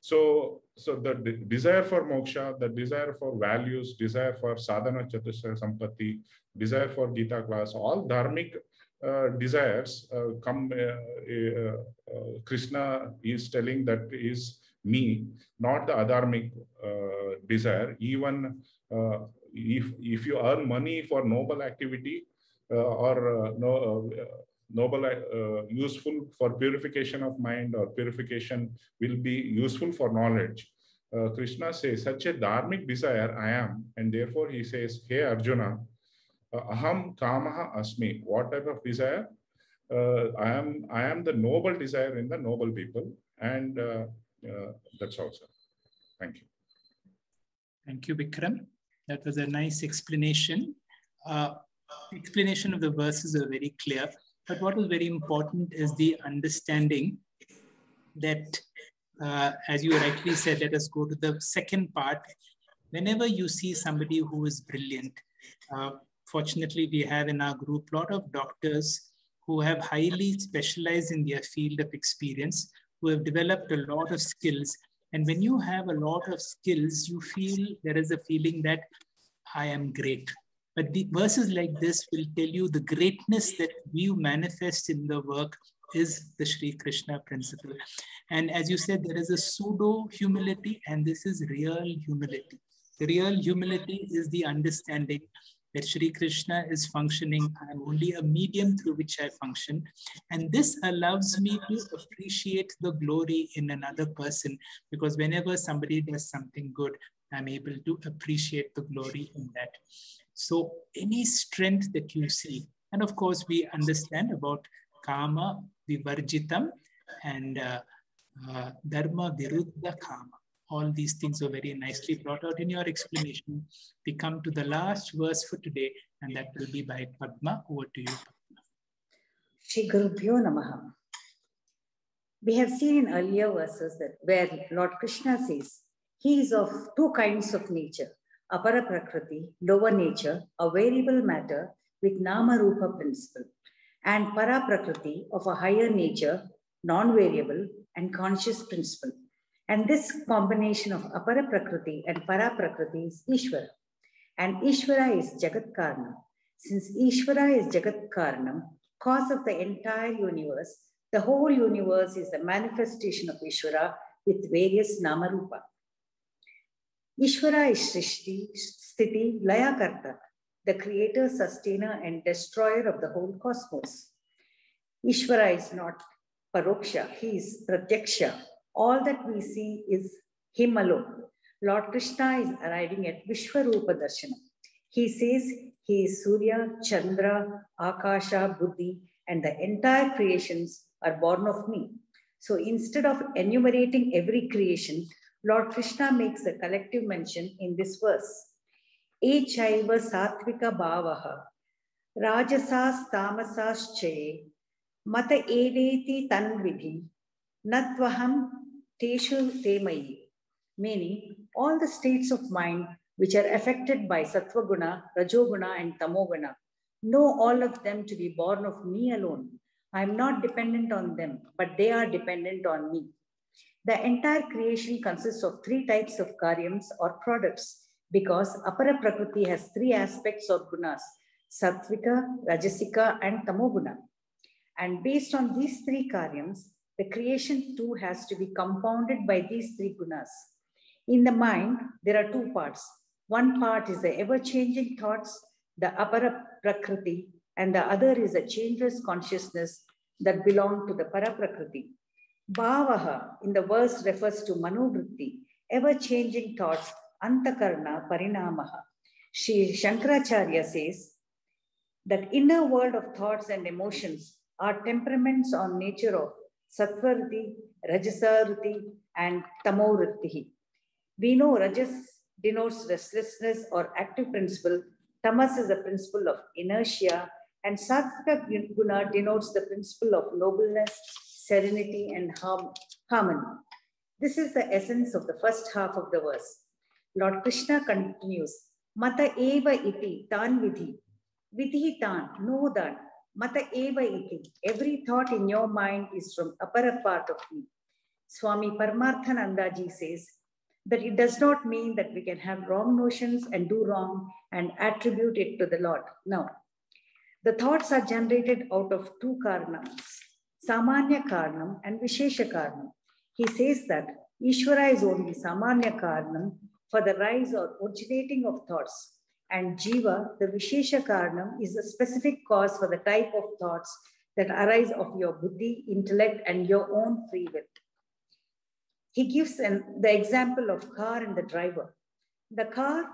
So, so the de desire for moksha, the desire for values, desire for sadhana chatusra sampatti, desire for Gita class, all dharmic uh, desires uh, come. Uh, Krishna is telling that is me, not the adharmic desire. Even if if you earn money for noble activity, or no noble uh, useful for purification of mind or purification will be useful for knowledge uh, Krishna says, such a dharmic desire I am, and therefore he says, Hey Arjuna, uh, aham kamaha asmi. What type of desire? Uh, I am I am the noble desire in the noble people, and uh, uh, that's also. Thank you. Thank you, Vikram. That was a nice explanation. Explanation of the verses are very clear, but what is very important is the understanding that, uh, as you rightly said, let us go to the second part. Whenever you see somebody who is brilliant, uh, fortunately, we have in our group a lot of doctors who have highly specialized in their field of experience, who have developed a lot of skills. And when you have a lot of skills, you feel there is a feeling that I am great. But the verses like this will tell you the greatness that we manifest in the work is the Sri Krishna principle. And as you said, there is a pseudo humility, and this is real humility. The real humility is the understanding that Sri Krishna is functioning. I'm only a medium through which I function. And this allows me to appreciate the glory in another person because whenever somebody does something good, I'm able to appreciate the glory in that. So, any strength that you see, and of course, we understand about kama vivarjitam and uh, uh, dharma viruddha kama all these things were very nicely brought out in your explanation. We come to the last verse for today, and that will be by Padma. Over to you. Shri Gurubhyo Namaha. We have seen in earlier verses that where Lord Krishna says he is of two kinds of nature, apara prakriti, lower nature, a variable matter with nama rupa principle, and para prakriti of a higher nature, non-variable and conscious principle. And this combination of apara prakriti and para prakriti is Ishvara. And Ishvara is Jagat Karna. Since Ishvara is Jagat Karnam, cause of the entire universe, the whole universe is the manifestation of Ishvara with various Namarupa. Ishvara is Srishti, Sthiti, Laya Karta, the creator, sustainer, and destroyer of the whole cosmos. Ishvara is not Paroksha, he is Pratyaksha. All that we see is him alone. Lord Krishna is arriving at Vishwarupa Darshana. He says he is Surya, Chandra, Akasha, Buddhi, and the entire creations are born of me. So instead of enumerating every creation, Lord Krishna makes a collective mention in this verse. Echaiva satvika bhavaha rajasas tamasas chaye mata edeti tanvidhi natvaham teshu temayi. Meaning, all the states of mind which are affected by sattva guna, rajoguna, and tamoguna, know all of them to be born of me alone. I am not dependent on them, but they are dependent on me. The entire creation consists of three types of karyams or products because apara prakriti has three aspects or gunas sattvika, rajasika, and tamoguna. And based on these three karyams, the creation too has to be compounded by these three gunas. In the mind, there are two parts. One part is the ever changing thoughts, the apara prakriti, and the other is a changeless consciousness that belong to the para prakriti. Bhavaha in the verse refers to manovritti, ever changing thoughts, antakarna parinamaha. Shri Shankaracharya says that inner world of thoughts and emotions are temperaments on nature of sattvarti, rajasarti, and tamoriti. We know rajas denotes restlessness or active principle. Tamas is a principle of inertia, and sattvika guna denotes the principle of nobleness, serenity, and harmony. This is the essence of the first half of the verse. Lord Krishna continues, Mata eva iti tan vidhi. Vidhi tan, know that. Mata eva iti. Every thought in your mind is from upper part of me. Swami Paramarthanandaji says that it does not mean that we can have wrong notions and do wrong and attribute it to the Lord. No. The thoughts are generated out of two karnams, Samanya Karnam and Vishesha Karnam. He says that Ishvara is only Samanya Karnam for the rise or originating of thoughts. And Jiva, the Vishesha Karnam, is a specific cause for the type of thoughts that arise of your buddhi, intellect, and your own free will. He gives an, the example of car and the driver. The car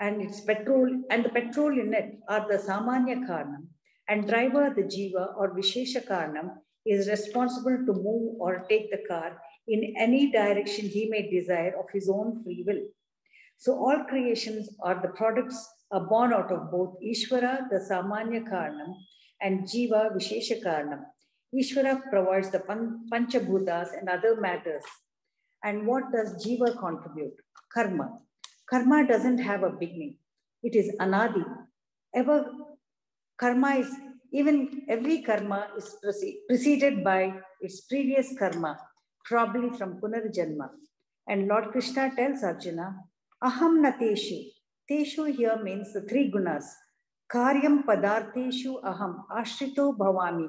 and its petrol and the petrol in it are the Samanya Karnam, and driver, the Jiva or Vishesha Karnam, is responsible to move or take the car in any direction he may desire of his own free will. So all creations are the products are born out of both Ishvara, the Samanya Karnam, and Jiva, Vishesha Karnam. Ishvara provides the pan- Panchabhutas and other matters. And what does Jiva contribute? Karma. Karma doesn't have a beginning. It is anadi. Ever karma is even every karma is prece- preceded by its previous karma, probably from Punarjanma. And Lord Krishna tells Arjuna, Aham na teshu. Teshu here means the three gunas. Karyam padarteshu aham ashrito bhavami.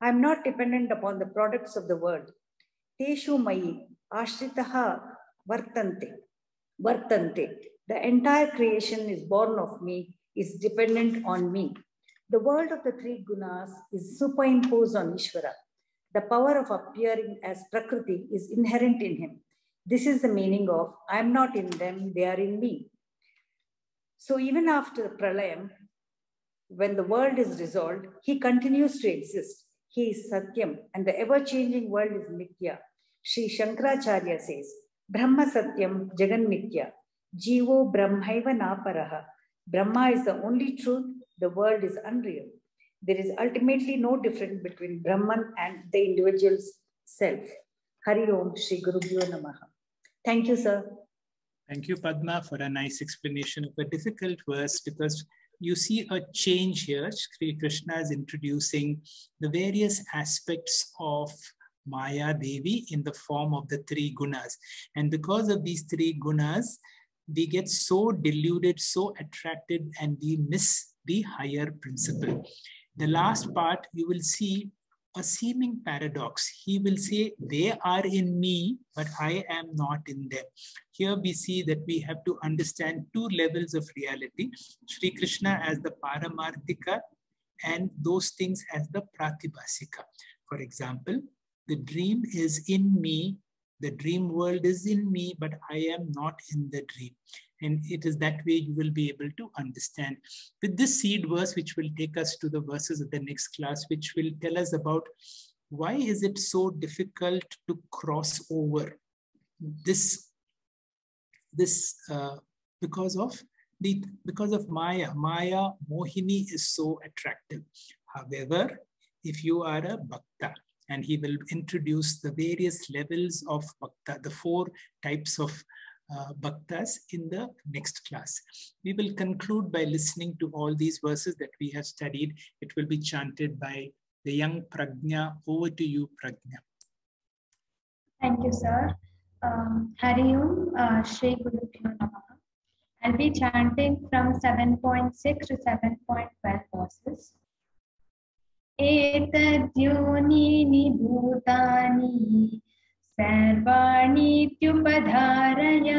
I am not dependent upon the products of the world. Teshu mayi ashritaha vartante. Vartante. The entire creation is born of me, is dependent on me. The world of the three gunas is superimposed on Ishvara. The power of appearing as Prakriti is inherent in him. This is the meaning of I am not in them, they are in me. So even after the pralayam, when the world is dissolved, he continues to exist. He is Satyam, and the ever-changing world is Nitya. Sri Shankaracharya says, Brahma Satyam Jagan Mithya, Jivo Brahmaiva Naparaha. Brahma is the only truth, the world is unreal. There is ultimately no difference between Brahman and the individual's self. Hari Om Shri Guru Namaha. Thank you, sir. Thank you, Padma, for a nice explanation of a difficult verse because you see a change here. Sri Krishna is introducing the various aspects of Maya Devi in the form of the three gunas. And because of these three gunas, we get so deluded, so attracted, and we miss the higher principle. The last part, you will see a seeming paradox. He will say, They are in me, but I am not in them. Here we see that we have to understand two levels of reality Sri Krishna as the Paramarthika and those things as the Pratibhasika. For example, the dream is in me, the dream world is in me, but I am not in the dream. And it is that way you will be able to understand. With this seed verse, which will take us to the verses of the next class, which will tell us about why is it so difficult to cross over this, this uh, because of the because of Maya. Maya, Mohini is so attractive. However, if you are a bhakta, and he will introduce the various levels of bhakta, the four types of uh, bhaktas in the next class. We will conclude by listening to all these verses that we have studied. It will be chanted by the young Pragna. Over to you, Pragna. Thank you, sir. Um, Hari Om, uh, Shri Guru. I'll be chanting from 7.6 to 7.12 verses. एतद्योनीनि भूतानि सर्वाणीत्युपधारय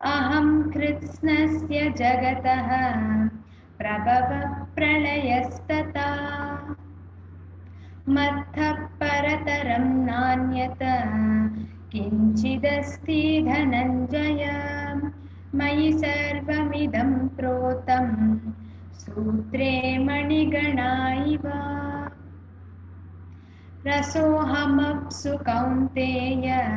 अहं कृत्स्नस्य जगतः प्रभवः प्रलयस्तथा। मत्तः परतरं नान्यत किञ्चिदस्ति धनञ्जय। मयि सर्वमिदं प्रोतम्। सूत्रे मणिगणा इव रसोऽहमप्सु कौन्तेय।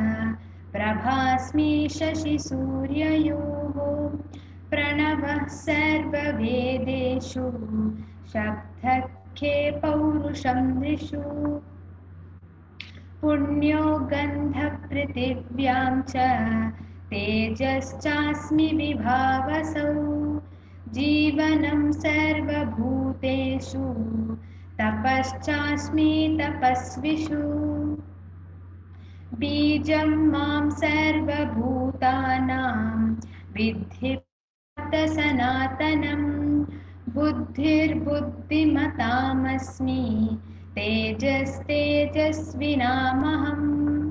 प्रभास्मि शशिसूर्ययोः प्रणवः सर्ववेदेषु। शब्दखे पौरुषं नृषु। पुण्यो गन्धपृथिव्यां च। तेजश्चास्मि विभावसौ। जीवनं सर्वभूतेषु तपश्चास्मि तपस्विषु। बीजं माँ सर्वभूतानां विद्धि सनातनं। बुद्धिर्बुद्धिमतामस्मि तेजस्तेजस्विनामहम्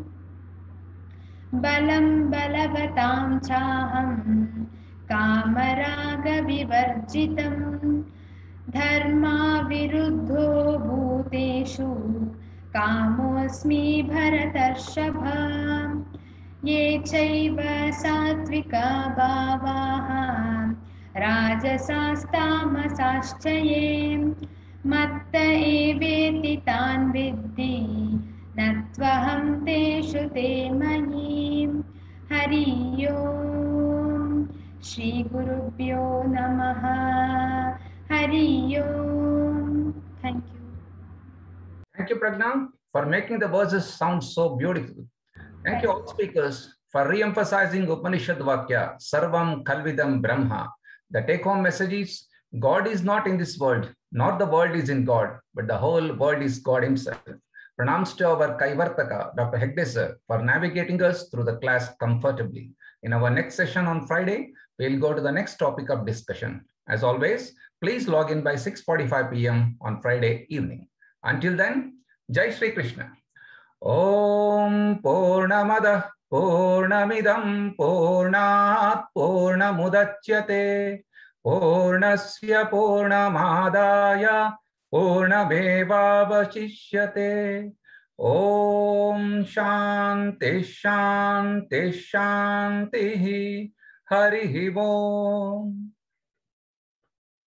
बलं बलवतां चाहम् कामरागविवर्जितं धर्माविरुद्धो भूतेषु कामोऽस्मि भरतर्षभा ये चैव सात्विका भावाः राजसास्तामसाश्च ये। मत्त एवेति तान् विद्धि न त्वहं तेषु ते मयि। हरि ओम् श्रीगुरुभ्यो नमः Hari Om thank you Thank you, Pragna, for making the verses sound so beautiful. Thank you, all speakers, for re emphasizing Upanishad Vakya, Sarvam Khalvidam Brahma. The take home message is God is not in this world, not the world is in God, but the whole world is God Himself. Pranams to our Kaivartaka, Dr. Hegde sir, for navigating us through the class comfortably. In our next session on Friday, we'll go to the next topic of discussion. As always, please log in by 6.45 p.m. on Friday evening. Until then, Jai Shri Krishna. Om Purnamada Purnamidam Purnat Purnamudachyate Purnasya Purnamadaya Purnamevavashishyate Om Shanti Shanti Shanti Hari Om